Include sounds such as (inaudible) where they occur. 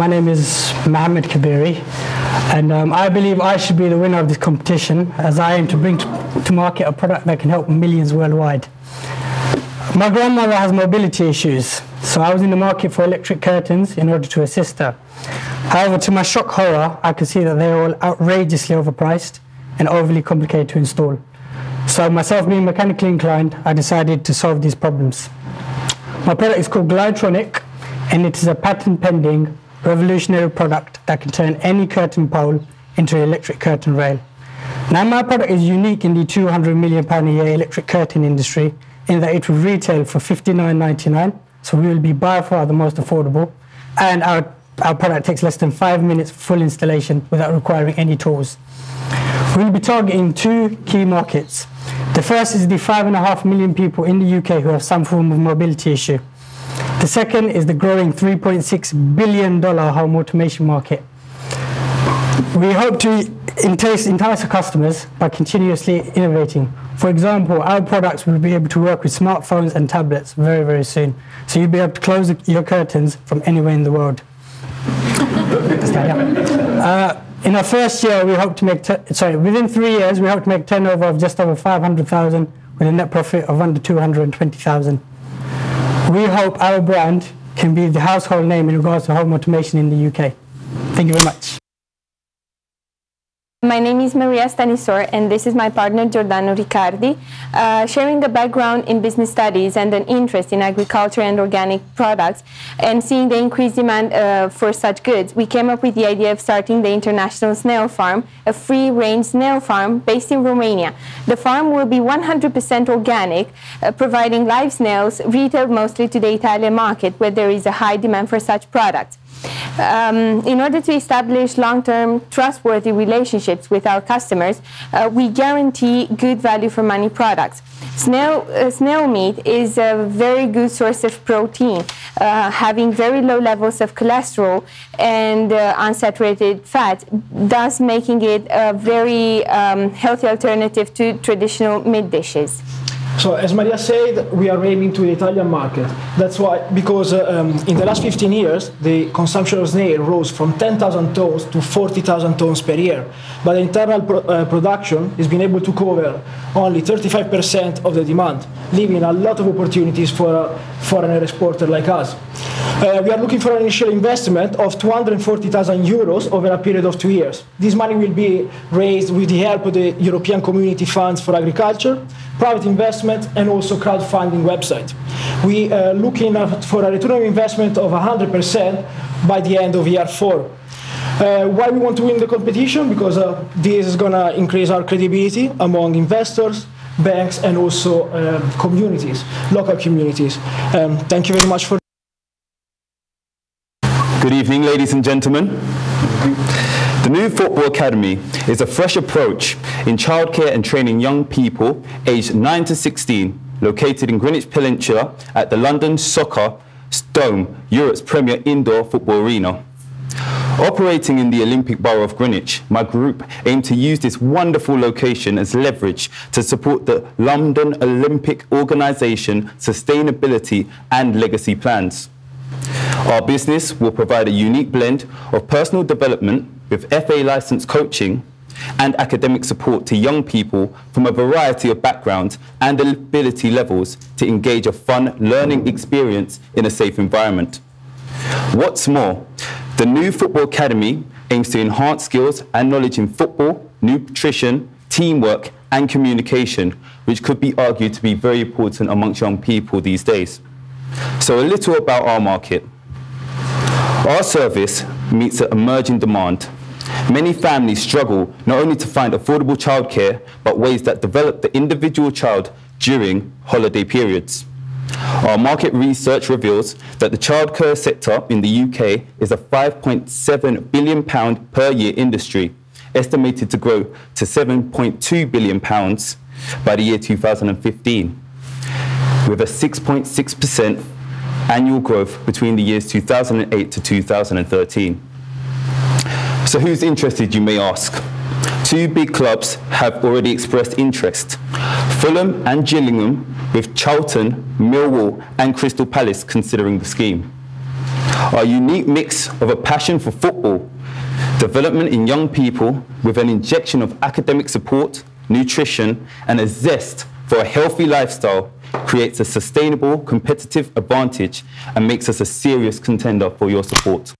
my name is Mohammed Kabiri, and um, I believe I should be the winner of this competition as I aim to bring to, to market a product that can help millions worldwide. My grandmother has mobility issues, so I was in the market for electric curtains in order to assist her. However, to my shock horror, I could see that they are all outrageously overpriced and overly complicated to install. So myself being mechanically inclined, I decided to solve these problems. My product is called Glidetronic, and it is a patent pending revolutionary product that can turn any curtain pole into an electric curtain rail. Now my product is unique in the 200 million pound a year electric curtain industry in that it will retail for 59.99, so we will be by far the most affordable, and our, our product takes less than five minutes full installation without requiring any tools. We will be targeting two key markets. The first is the five and a half million people in the UK who have some form of mobility issue. The second is the growing $3.6 billion home automation market. We hope to entice, entice our customers by continuously innovating. For example, our products will be able to work with smartphones and tablets very, very soon. So you'll be able to close your curtains from anywhere in the world. (laughs) uh, in our first year, we hope to make, sorry, within three years, we hope to make turnover of just over 500,000 with a net profit of under 220,000. We hope our brand can be the household name in regards to home automation in the UK. Thank you very much. My name is Maria Stanisor, and this is my partner Giordano Riccardi. Uh, sharing a background in business studies and an interest in agriculture and organic products, and seeing the increased demand uh, for such goods, we came up with the idea of starting the International Snail Farm, a free range snail farm based in Romania. The farm will be 100% organic, uh, providing live snails retailed mostly to the Italian market, where there is a high demand for such products. Um, in order to establish long-term trustworthy relationships with our customers, uh, we guarantee good value for money products. Snail, uh, snail meat is a very good source of protein, uh, having very low levels of cholesterol and uh, unsaturated fat, thus making it a very um, healthy alternative to traditional meat dishes. So as Maria said, we are aiming to the Italian market. That's why, because uh, um, in the last 15 years, the consumption of snail rose from 10,000 tons to 40,000 tons per year. But the internal pro uh, production has been able to cover only 35% of the demand, leaving a lot of opportunities for a foreign exporter like us. Uh, we are looking for an initial investment of 240,000 euros over a period of two years. This money will be raised with the help of the European Community Funds for Agriculture, private investment, and also crowdfunding website. We are looking for a return on investment of 100% by the end of year four. Uh, why we want to win the competition? Because uh, this is going to increase our credibility among investors, banks, and also uh, communities, local communities. Um, thank you very much for Good evening, ladies and gentlemen. The new Football Academy is a fresh approach in childcare and training young people aged 9 to 16, located in Greenwich Peninsula at the London Soccer Dome, Europe's premier indoor football arena. Operating in the Olympic Borough of Greenwich, my group aim to use this wonderful location as leverage to support the London Olympic Organisation sustainability and legacy plans. Our business will provide a unique blend of personal development with FA licensed coaching and academic support to young people from a variety of backgrounds and ability levels to engage a fun learning experience in a safe environment. What's more, the new Football Academy aims to enhance skills and knowledge in football, nutrition, teamwork, and communication, which could be argued to be very important amongst young people these days. So a little about our market. Our service meets an emerging demand. Many families struggle not only to find affordable childcare, but ways that develop the individual child during holiday periods. Our market research reveals that the childcare sector in the UK is a 5.7 billion pound per year industry, estimated to grow to 7.2 billion pounds by the year 2015, with a 6.6% annual growth between the years 2008 to 2013. So who's interested, you may ask? Two big clubs have already expressed interest. Fulham and Gillingham, with Charlton, Millwall and Crystal Palace considering the scheme. Our unique mix of a passion for football, development in young people with an injection of academic support, nutrition, and a zest for a healthy lifestyle creates a sustainable competitive advantage and makes us a serious contender for your support.